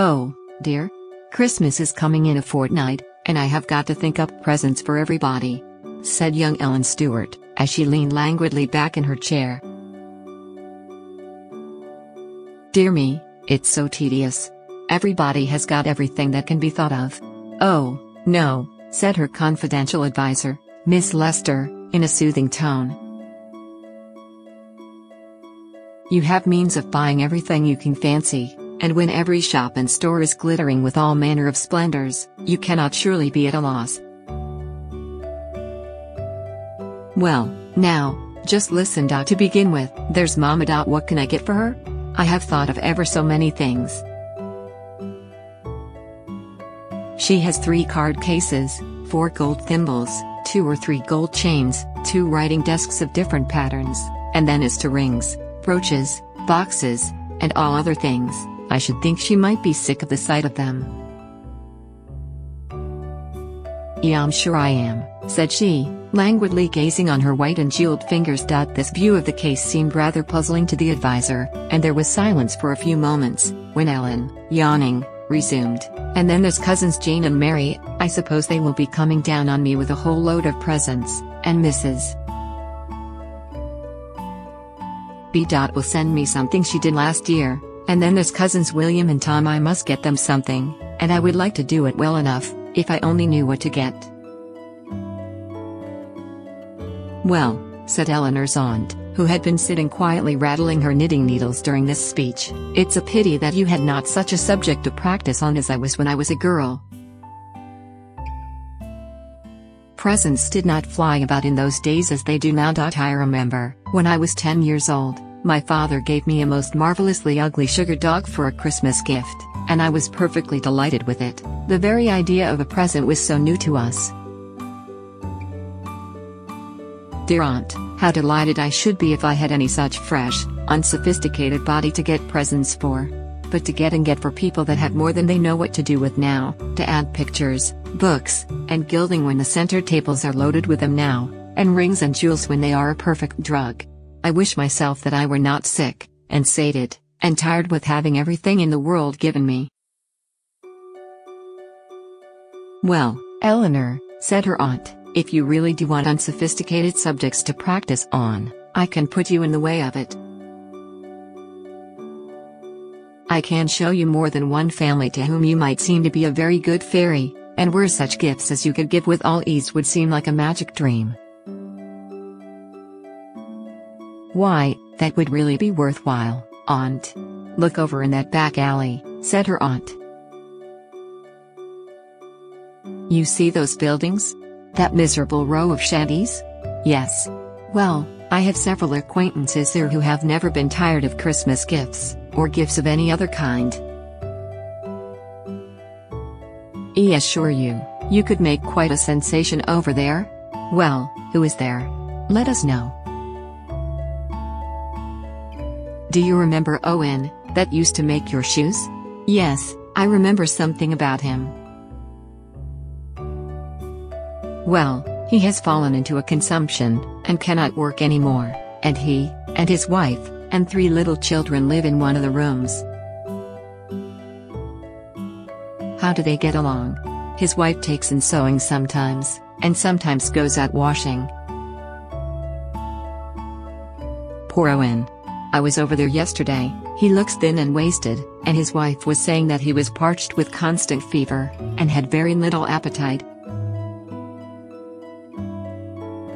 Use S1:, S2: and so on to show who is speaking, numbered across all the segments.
S1: Oh, dear. Christmas is coming in a fortnight, and I have got to think up presents for everybody, said young Ellen Stuart, as she leaned languidly back in her chair. Dear me, it's so tedious. Everybody has got everything that can be thought of. Oh, no, said her confidential advisor, Miss Lester, in a soothing tone. You have means of buying everything you can fancy, and when every shop and store is glittering with all manner of splendors, you cannot surely be at a loss. Well, now, just listen. To begin with, there's Mama. What can I get for her? I have thought of ever so many things. She has three card cases, four gold thimbles, two or three gold chains, two writing desks of different patterns, and then as to rings, brooches, boxes, and all other things, I should think she might be sick of the sight of them. Yeah, I'm sure I am, said she, languidly gazing on her white and jeweled fingers. This view of the case seemed rather puzzling to the advisor, and there was silence for a few moments, when Ellen, yawning, resumed, and then there's cousins Jane and Mary, I suppose they will be coming down on me with a whole load of presents, and Mrs. B. Dot will send me something she did last year, and then there's cousins William and Tom I must get them something, and I would like to do it well enough, if I only knew what to get. Well, said Eleanor's aunt, who had been sitting quietly rattling her knitting needles during this speech, it's a pity that you had not such a subject to practice on as I was when I was a girl. Presents did not fly about in those days as they do now. I remember, when I was 10 years old, my father gave me a most marvelously ugly sugar dog for a Christmas gift, and I was perfectly delighted with it. The very idea of a present was so new to us. Dear Aunt, how delighted I should be if I had any such fresh, unsophisticated body to get presents for. But to get and get for people that have more than they know what to do with now, to add pictures, books, and gilding when the center tables are loaded with them now, and rings and jewels when they are a perfect drug. I wish myself that I were not sick, and sated, and tired with having everything in the world given me. Well, Eleanor, said her aunt, if you really do want unsophisticated subjects to practice on, I can put you in the way of it. I can show you more than one family to whom you might seem to be a very good fairy, and where such gifts as you could give with all ease would seem like a magic dream. Why, that would really be worthwhile, aunt. Look over in that back alley, said her aunt. You see those buildings? That miserable row of shanties? Yes. Well, I have several acquaintances there who have never been tired of Christmas gifts, or gifts of any other kind. I assure you, you could make quite a sensation over there. Well, who is there? Let us know. Do you remember Owen, that used to make your shoes? Yes, I remember something about him. Well, he has fallen into a consumption, and cannot work anymore, and he, and his wife, and three little children live in one of the rooms. How do they get along? His wife takes in sewing sometimes, and sometimes goes out washing. Poor Owen. I was over there yesterday, he looks thin and wasted, and his wife was saying that he was parched with constant fever, and had very little appetite.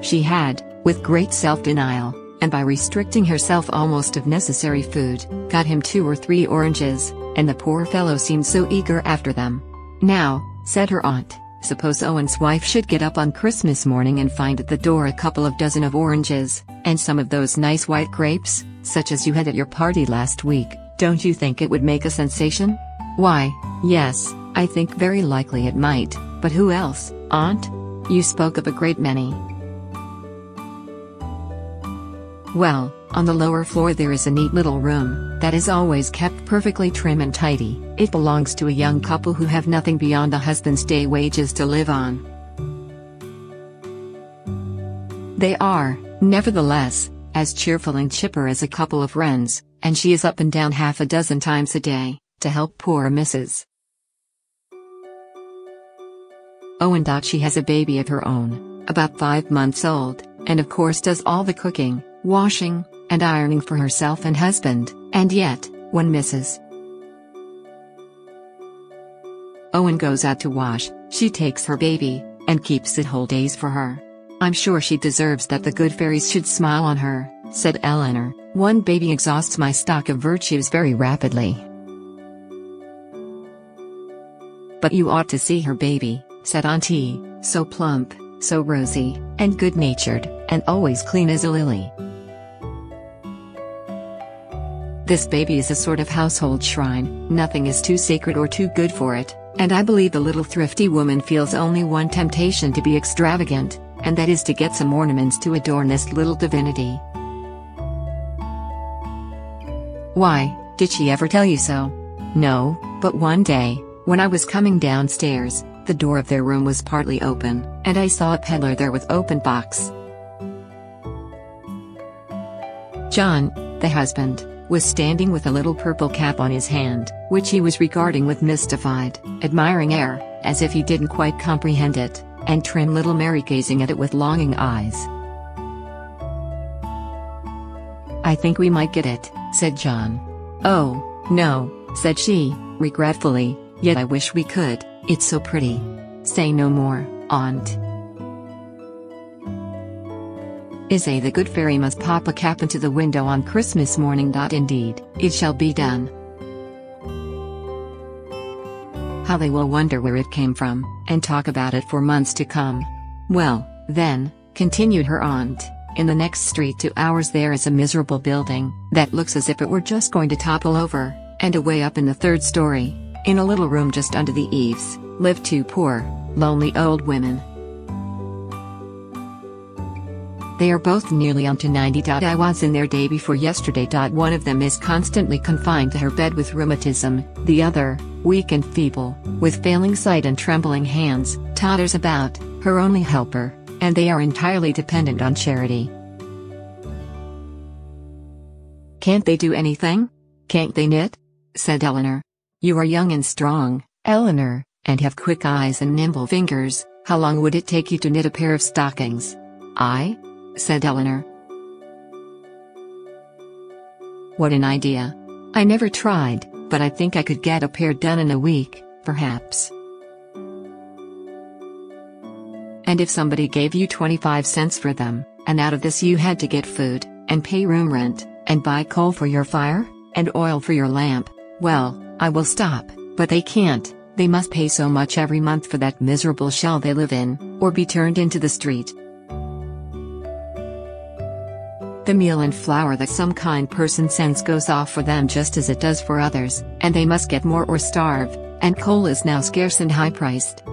S1: She had, with great self-denial, and by restricting herself almost of necessary food, got him two or three oranges, and the poor fellow seemed so eager after them. Now, said her aunt, suppose Owen's wife should get up on Christmas morning and find at the door a couple of dozen of oranges, and some of those nice white grapes, such as you had at your party last week, don't you think it would make a sensation? Why, yes, I think very likely it might, but who else, aunt? You spoke of a great many. Well, on the lower floor there is a neat little room, that is always kept perfectly trim and tidy. It belongs to a young couple who have nothing beyond a husband's day wages to live on. They are, nevertheless, as cheerful and chipper as a couple of wrens, and she is up and down half a dozen times a day, to help poor Mrs. Owen. She has a baby of her own, about five months old, and of course does all the cooking, washing, and ironing for herself and husband, and yet, when Mrs. Owen goes out to wash, she takes her baby, and keeps it whole days for her. I'm sure she deserves that the good fairies should smile on her, said Eleanor. One baby exhausts my stock of virtues very rapidly. But you ought to see her baby, said Auntie, so plump, so rosy, and good-natured, and always clean as a lily. This baby is a sort of household shrine, nothing is too sacred or too good for it, and I believe the little thrifty woman feels only one temptation to be extravagant, and that is to get some ornaments to adorn this little divinity. Why, did she ever tell you so? No, but one day, when I was coming downstairs, the door of their room was partly open, and I saw a peddler there with open box. John, the husband, was standing with a little purple cap on his hand, which he was regarding with mystified, admiring air, as if he didn't quite comprehend it, and trim little Mary gazing at it with longing eyes. I think we might get it, said John. Oh, no, said she, regretfully, yet I wish we could, it's so pretty. Say no more, aunt. Isay the good fairy must pop a cap into the window on Christmas morning. Indeed, it shall be done. How they will wonder where it came from, and talk about it for months to come. Well, then, continued her aunt, in the next street to ours there is a miserable building, that looks as if it were just going to topple over, and away up in the third story, in a little room just under the eaves, live two poor, lonely old women. They are both nearly on to 90. I was in their day before yesterday. One of them is constantly confined to her bed with rheumatism, the other, weak and feeble, with failing sight and trembling hands, totters about, her only helper, and they are entirely dependent on charity. Can't they do anything? Can't they knit? said Eleanor. You are young and strong, Eleanor, and have quick eyes and nimble fingers, how long would it take you to knit a pair of stockings? I? Said Eleanor. What an idea. I never tried, but I think I could get a pair done in a week, perhaps. And if somebody gave you 25 cents for them, and out of this you had to get food, and pay room rent, and buy coal for your fire, and oil for your lamp, well, I will stop, but they can't, they must pay so much every month for that miserable shell they live in, or be turned into the street. The meal and flour that some kind person sends goes off for them just as it does for others, and they must get more or starve, and coal is now scarce and high priced.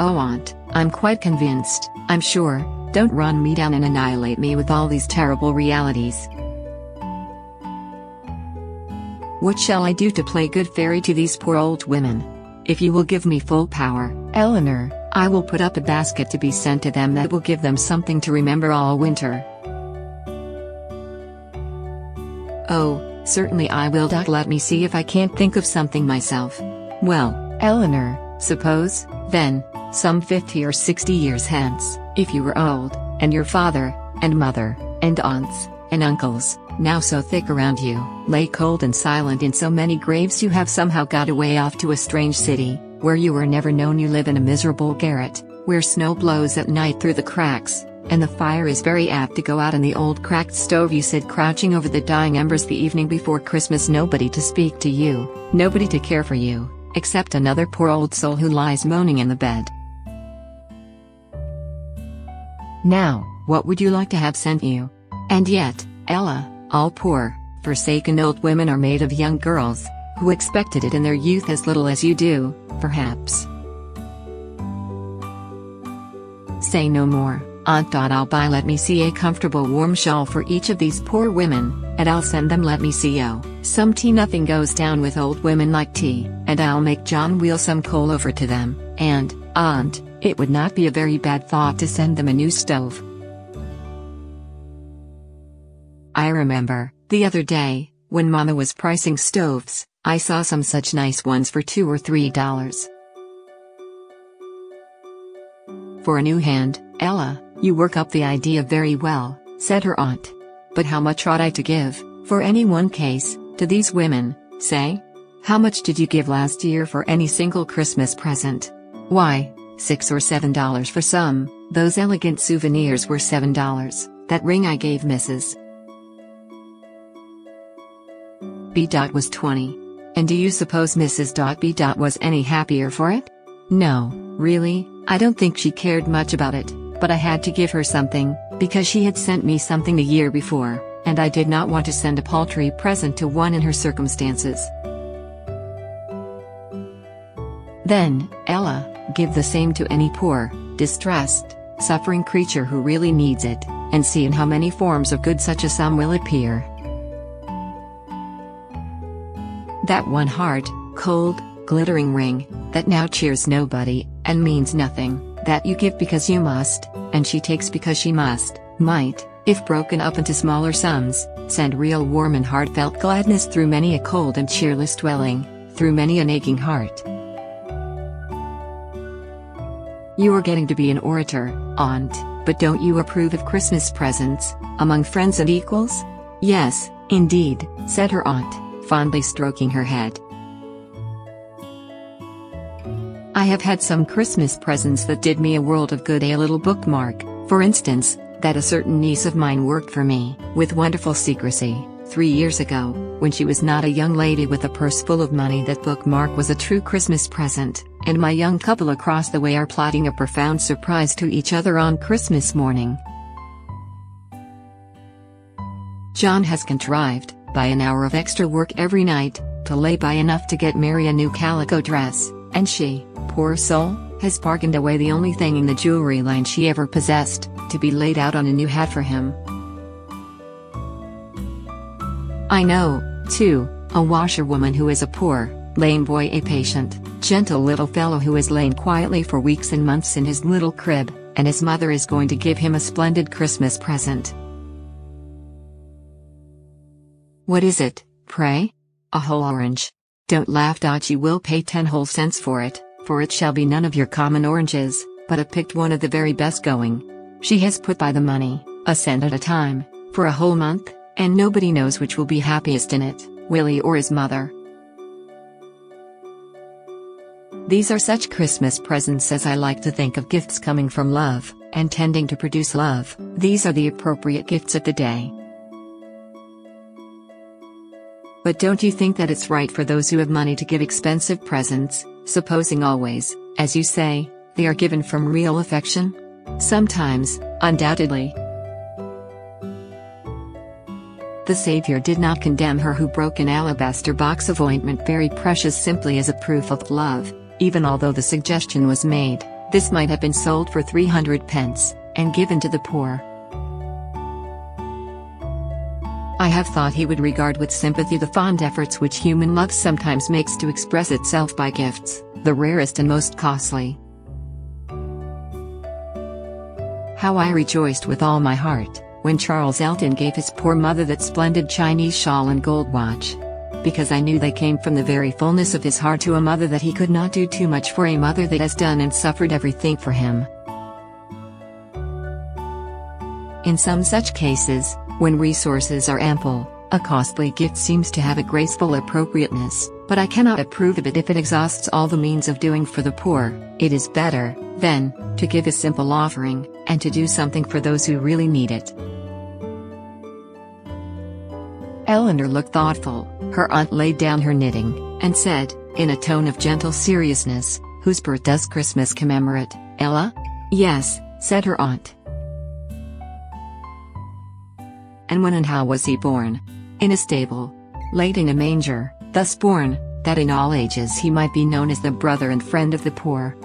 S1: Oh aunt, I'm quite convinced, I'm sure, don't run me down and annihilate me with all these terrible realities. What shall I do to play good fairy to these poor old women? If you will give me full power, Eleanor, I will put up a basket to be sent to them that will give them something to remember all winter. Oh, certainly I will. Let me see if I can't think of something myself. Well, Eleanor, suppose, then, some 50 or 60 years hence, if you were old, and your father, and mother, and aunts, and uncles, now so thick around you, lay cold and silent in so many graves you have somehow got away off to a strange city, where you were never known you live in a miserable garret, where snow blows at night through the cracks, and the fire is very apt to go out in the old cracked stove you sit crouching over the dying embers the evening before Christmas nobody to speak to you, nobody to care for you, except another poor old soul who lies moaning in the bed. Now, what would you like to have sent you? And yet, Ella, all poor, forsaken old women are made of young girls, who expected it in their youth as little as you do, perhaps. Say no more, Aunt. I'll buy let me see a comfortable warm shawl for each of these poor women, and I'll send them let me see oh, some tea nothing goes down with old women like tea, and I'll make John wheel some coal over to them, and, Aunt, it would not be a very bad thought to send them a new stove. I remember, the other day, When Mama was pricing stoves, I saw some such nice ones for two or three dollars. For a new hand, Ella, you work up the idea very well, said her aunt. But how much ought I to give, for any one case, to these women, say? How much did you give last year for any single Christmas present? Why, six or seven dollars for some, those elegant souvenirs were seven dollars, that ring I gave Mrs. B. Dot was 20. And do you suppose Mrs. B. was any happier for it? No, really, I don't think she cared much about it, but I had to give her something, because she had sent me something the year before, and I did not want to send a paltry present to one in her circumstances. Then, Ella, give the same to any poor, distressed, suffering creature who really needs it, and see in how many forms of good such a sum will appear. That one hard, cold, glittering ring, that now cheers nobody, and means nothing, that you give because you must, and she takes because she must, might, if broken up into smaller sums, send real warm and heartfelt gladness through many a cold and cheerless dwelling, through many an aching heart. You are getting to be an orator, aunt, but don't you approve of Christmas presents, among friends and equals? Yes, indeed, said her aunt, fondly stroking her head. I have had some Christmas presents that did me a world of good a little bookmark, for instance, that a certain niece of mine worked for me, with wonderful secrecy, three years ago, when she was not a young lady with a purse full of money that bookmark was a true Christmas present, and my young couple across the way are plotting a profound surprise to each other on Christmas morning. John has contrived, by an hour of extra work every night, to lay by enough to get Mary a new calico dress, and she, poor soul, has bargained away the only thing in the jewelry line she ever possessed, to be laid out on a new hat for him. I know, too, a washerwoman who is a poor, lame boy a patient, gentle little fellow who has lain quietly for weeks and months in his little crib, and his mother is going to give him a splendid Christmas present. What is it, pray? A whole orange. Don't laugh. She will pay ten whole cents for it, for it shall be none of your common oranges, but a picked one of the very best going. She has put by the money, a cent at a time, for a whole month, and nobody knows which will be happiest in it, Willie or his mother. These are such Christmas presents as I like to think of gifts coming from love, and tending to produce love. These are the appropriate gifts of the day. But don't you think that it's right for those who have money to give expensive presents, supposing always, as you say, they are given from real affection? Sometimes, undoubtedly. The Savior did not condemn her who broke an alabaster box of ointment very precious simply as a proof of love, even although the suggestion was made, this might have been sold for 300 pence, and given to the poor. I have thought he would regard with sympathy the fond efforts which human love sometimes makes to express itself by gifts, the rarest and most costly. How I rejoiced with all my heart, when Charles Elton gave his poor mother that splendid Chinese shawl and gold watch because I knew they came from the very fullness of his heart to a mother that he could not do too much for a mother that has done and suffered everything for him. In some such cases, when resources are ample, a costly gift seems to have a graceful appropriateness, but I cannot approve of it if it exhausts all the means of doing for the poor. It is better, then, to give a simple offering, and to do something for those who really need it. Eleanor looked thoughtful, her aunt laid down her knitting, and said, in a tone of gentle seriousness, Whose birth does Christmas commemorate, Ella? Yes, said her aunt. And when and how was he born? In a stable. Laid in a manger, thus born, that in all ages he might be known as the brother and friend of the poor.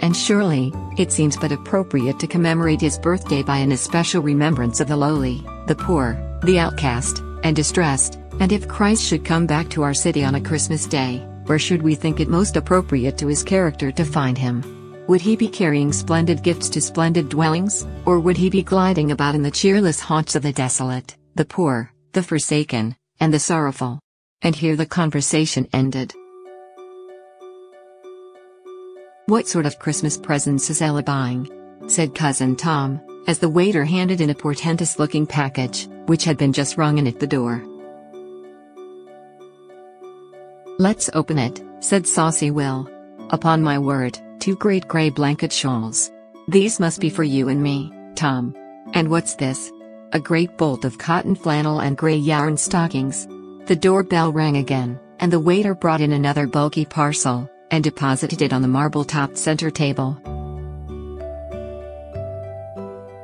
S1: And surely, it seems but appropriate to commemorate his birthday by an especial remembrance of the lowly, the poor, the outcast, and distressed, and if Christ should come back to our city on a Christmas day, where should we think it most appropriate to his character to find him? Would he be carrying splendid gifts to splendid dwellings, or would he be gliding about in the cheerless haunts of the desolate, the poor, the forsaken, and the sorrowful. And here the conversation ended. What sort of Christmas presents is Ella buying? said Cousin Tom, as the waiter handed in a portentous looking package, which had been just rung in at the door. Let's open it, said Saucy Will. Upon my word, two great grey blanket shawls. These must be for you and me, Tom. And what's this? A great bolt of cotton flannel and grey yarn stockings. The doorbell rang again, and the waiter brought in another bulky parcel, and deposited it on the marble-topped center table.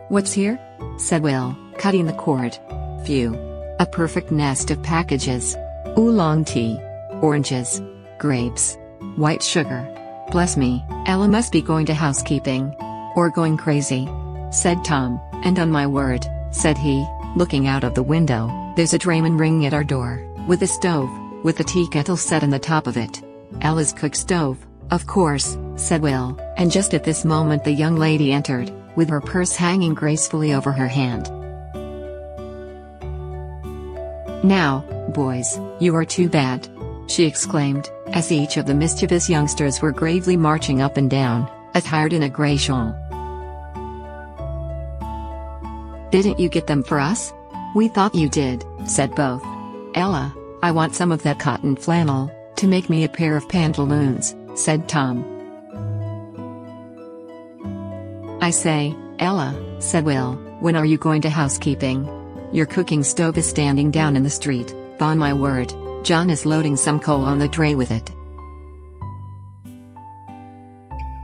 S1: What's here? said Will, cutting the cord. Phew. A perfect nest of packages. Oolong tea. Oranges. Grapes. White sugar. Bless me, Ella must be going to housekeeping. Or going crazy. Said Tom, and on my word, said he, looking out of the window, there's a drayman ringing at our door, with a stove, with a tea kettle set on the top of it. Ella's cook stove, of course, said Will, and just at this moment the young lady entered, with her purse hanging gracefully over her hand. Now, boys, you are too bad. She exclaimed, as each of the mischievous youngsters were gravely marching up and down, attired in a grey shawl. Didn't you get them for us? We thought you did, said both. Ella, I want some of that cotton flannel, to make me a pair of pantaloons, said Tom. I say, Ella, said Will, when are you going to housekeeping? Your cooking stove is standing down in the street, on my word, John is loading some coal on the tray with it.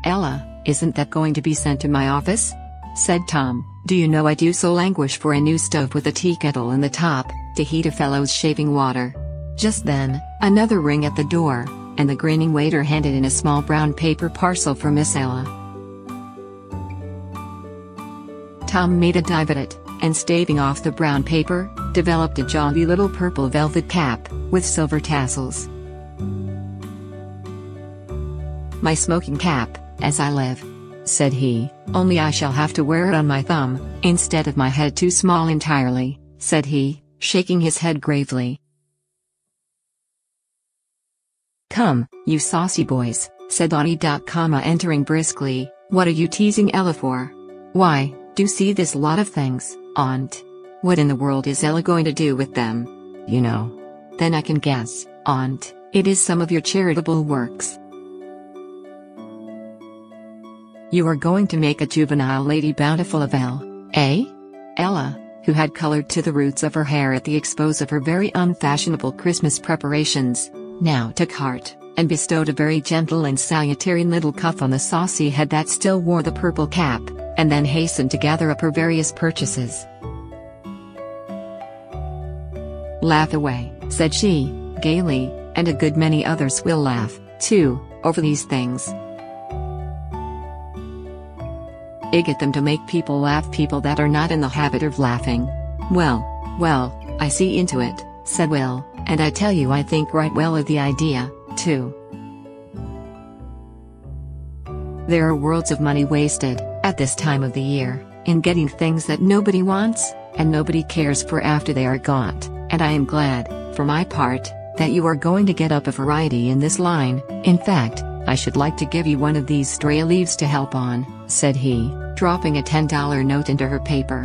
S1: Ella, isn't that going to be sent to my office? said Tom. Do you know I do so languish for a new stove with a tea kettle in the top, to heat a fellow's shaving water. Just then, another ring at the door, and the grinning waiter handed in a small brown paper parcel for Miss Ella. Tom made a dive at it, and staving off the brown paper, developed a jaunty little purple velvet cap, with silver tassels. My smoking cap, as I live said he, only I shall have to wear it on my thumb, instead of my head too small entirely, said he, shaking his head gravely. Come, you saucy boys, said Auntie comma entering briskly, what are you teasing Ella for? Why, do see this lot of things, Aunt. What in the world is Ella going to do with them? You know. Then I can guess, Aunt, it is some of your charitable works. You are going to make a juvenile Lady Bountiful of Ella, eh? Ella, who had colored to the roots of her hair at the expose of her very unfashionable Christmas preparations, now took heart, and bestowed a very gentle and salutary little cuff on the saucy head that still wore the purple cap, and then hastened to gather up her various purchases. Laugh away, said she, gaily, and a good many others will laugh, too, over these things. I get them to make people laugh people that are not in the habit of laughing. Well, well, I see into it, said Will, and I tell you I think right well of the idea, too. There are worlds of money wasted, at this time of the year, in getting things that nobody wants, and nobody cares for after they are got, and I am glad, for my part, that you are going to get up a variety in this line, in fact, I should like to give you one of these stray leaves to help on, said he, dropping a $10 note into her paper.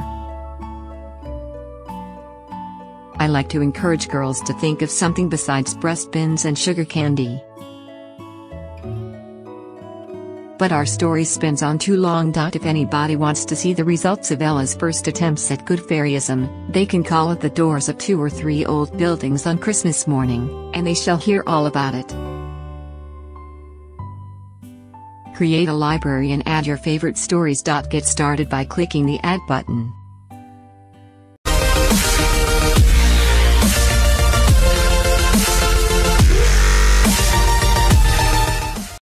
S1: I like to encourage girls to think of something besides breast pins and sugar candy. But our story spins on too long. If anybody wants to see the results of Ella's first attempts at good fairyism, they can call at the doors of two or three old buildings on Christmas morning, and they shall hear all about it. Create a library and add your favorite stories. Get started by clicking the Add button.